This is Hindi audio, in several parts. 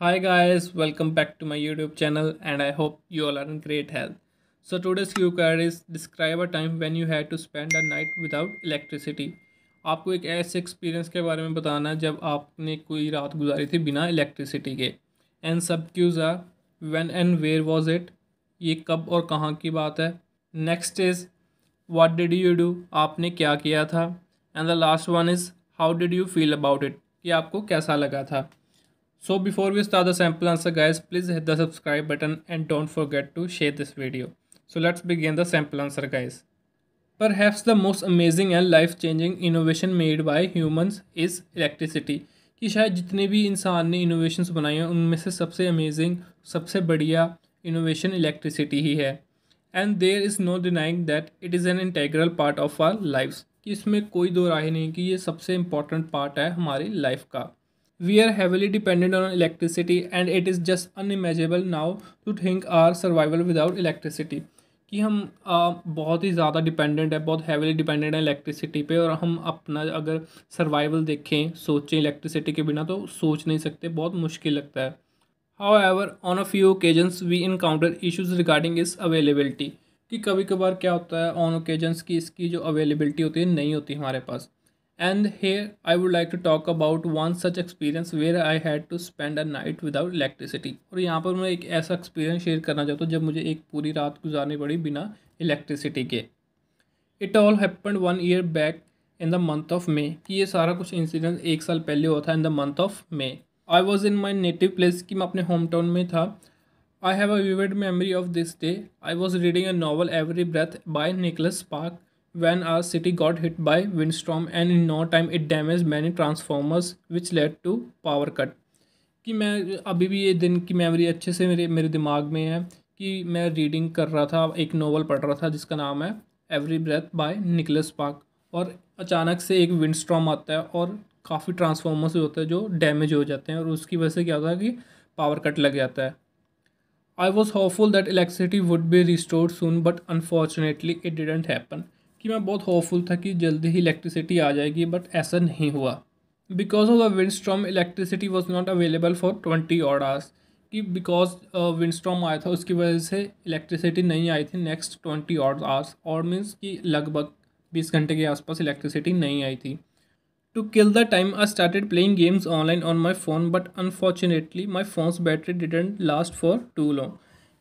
Hi guys, welcome back to my YouTube channel and I hope you all are in great health. So today's cue card is describe a time when you had to spend a night without electricity. आपको एक ऐसे एक्सपीरियंस के बारे में बताना है जब आपने कोई रात गुजारी थी बिना इलेक्ट्रिसिटी के and sub cues are when and where was it ये कब और कहाँ की बात है next is what did you do आपने क्या किया था and the last one is how did you feel about it कि आपको कैसा लगा था So before we start the sample answer guys, please hit the subscribe button and don't forget to share this video. So let's begin the sample answer guys. Perhaps the most amazing and life-changing innovation made by humans is electricity. कि शायद जितने भी इंसान ने इनोवेशंस बनाए हैं उनमें से सबसे अमेजिंग सबसे बढ़िया इनोवेशन इलेक्ट्रिसिटी ही है and there is no denying that it is an integral part of our life कि इसमें कोई दो राय नहीं कि ये सबसे इंपॉर्टेंट पार्ट है हमारी लाइफ का we are heavily dependent on electricity and it is just unimaginable now to think our survival without electricity. कि हम आ, बहुत ही ज़्यादा डिपेंडेंट है बहुत हैवीली डिपेंडेंट है इलेक्ट्रिसिटी पे और हम अपना अगर सर्वाइवल देखें सोचें इलेक्ट्रिसिटी के बिना तो सोच नहीं सकते बहुत मुश्किल लगता है। However on a few occasions we encounter issues regarding its availability कि कभी कभार क्या होता है ऑन ओकेजन्स की इसकी जो अवेलेबिलिटी होती है नहीं होती हमारे पास। And here I would like to talk about one such experience where I had to spend a night without electricity. यहाँ पर मैं एक ऐसा एक्सपीरियंस शेयर करना चाहता हूँ जब मुझे एक पूरी रात गुजारनी पड़ी बिना इलेक्ट्रिसिटी के। It all happen one year back in the month of May कि ये सारा कुछ इंसिडेंट एक साल पहले हुआ था in the month of May I was in my native place कि मैं अपने होम टाउन में था। I have a vivid memory of this day I was reading a novel every breath by Nicholas Park when our city got hit by windstorm and in no time it damaged many transformers, which led to power cut. कि मैं अभी भी ये दिन की मेमोरी अच्छे से मेरे मेरे दिमाग में है कि मैं रीडिंग कर रहा था, एक नोवेल पढ़ रहा था जिसका नाम है every breath by Nicholas Park और अचानक से एक विंड स्ट्रॉम आता है और काफ़ी ट्रांसफॉर्मर्स होते हैं जो डैमेज हो जाते हैं और उसकी वजह से क्या होता है कि पावर कट लग जाता है। I was hopeful that electricity would be restored soon but unfortunately it didn't happen कि मैं बहुत होपफुल था कि जल्दी ही इलेक्ट्रिसिटी आ जाएगी बट ऐसा नहीं हुआ। Because of the wind storm electricity was not available for twenty odd hours कि बिकॉज़ विंड स्ट्रॉम आया था, उसकी वजह से इलेक्ट्रिसिटी नहीं आई थी नेक्स्ट ट्वेंटी ऑड आवर्स और मीन्स कि लगभग बीस घंटे के आसपास इलेक्ट्रिसिटी नहीं आई थी। To kill the time I started playing games online on my phone but unfortunately my phone's battery didn't last for too long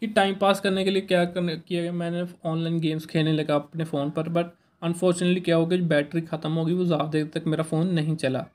कि टाइम पास करने के लिए क्या करने, किया गया? मैंने ऑनलाइन गेम्स खेलने लगा अपने फ़ोन पर बट अनफॉर्चुनेटली क्या हो गया बैटरी ख़त्म हो गई, वो ज़्यादा देर तक मेरा फ़ोन नहीं चला।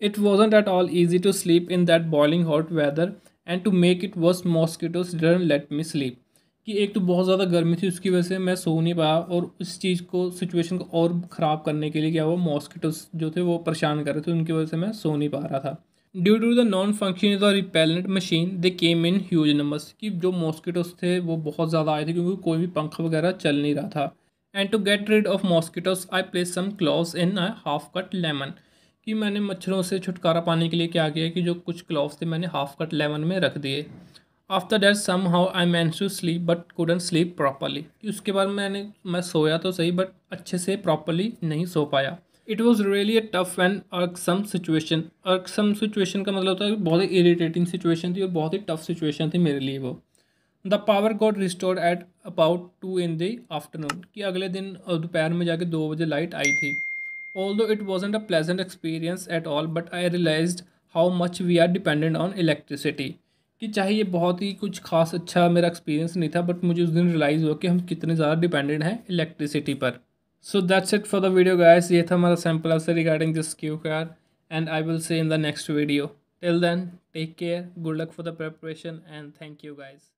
It wasn't at all easy to sleep in that boiling hot weather and to make it worse mosquitoes don't let me sleep कि एक तो बहुत ज़्यादा गर्मी थी, उसकी वजह से मैं सो नहीं पाया, और उस चीज़ को सिचुएशन को और ख़राब करने के लिए क्या हुआ मॉस्किटोज जो थे वो परेशान कर रहे थे, उनकी वजह से मैं सो नहीं पा रहा था। Due to the non function the repellent machine they came in huge numbers कि जो मॉस्किटोस थे, वो बहुत ज़्यादा आए थे क्योंकि कोई भी पंखा वगैरह चल नहीं रहा था। And to get rid of mosquitoes I placed some cloves in a half cut lemon कि मैंने मच्छरों से छुटकारा पाने के लिए क्या किया कि जो कुछ क्लॉव्स थे, मैंने हाफ़ कट लेमन में रख दिए। After that somehow I man to sleep but couldn't sleep properly उसके बाद मैंने, मैं सोया तो सही बट अच्छे से प्रॉपरली नहीं सो पाया। It was really a tough and irksome situation irksome situation का मतलब है बहुत ही इरीटेटिंग सिचुएशन थी और बहुत ही टफ सिचुएशन थी मेरे लिए वो। The power got restored at about two in the afternoon कि अगले दिन दोपहर में जाके दो बजे लाइट आई थी। Although it wasn't a pleasant experience at all but I realise how much we are dependent on electricity कि चाहे ये बहुत ही कुछ खास अच्छा मेरा एक्सपीरियंस नहीं था बट मुझे उस दिन रियलाइज़ हुआ कि हम कितने ज़्यादा डिपेंडेंट हैं इलेक्ट्रिसिटी पर। So that's it for the video guys. ये था हमारा sample answer regarding this cue card and I will see in the next video. Till then, take care, good luck for the preparation and thank you guys.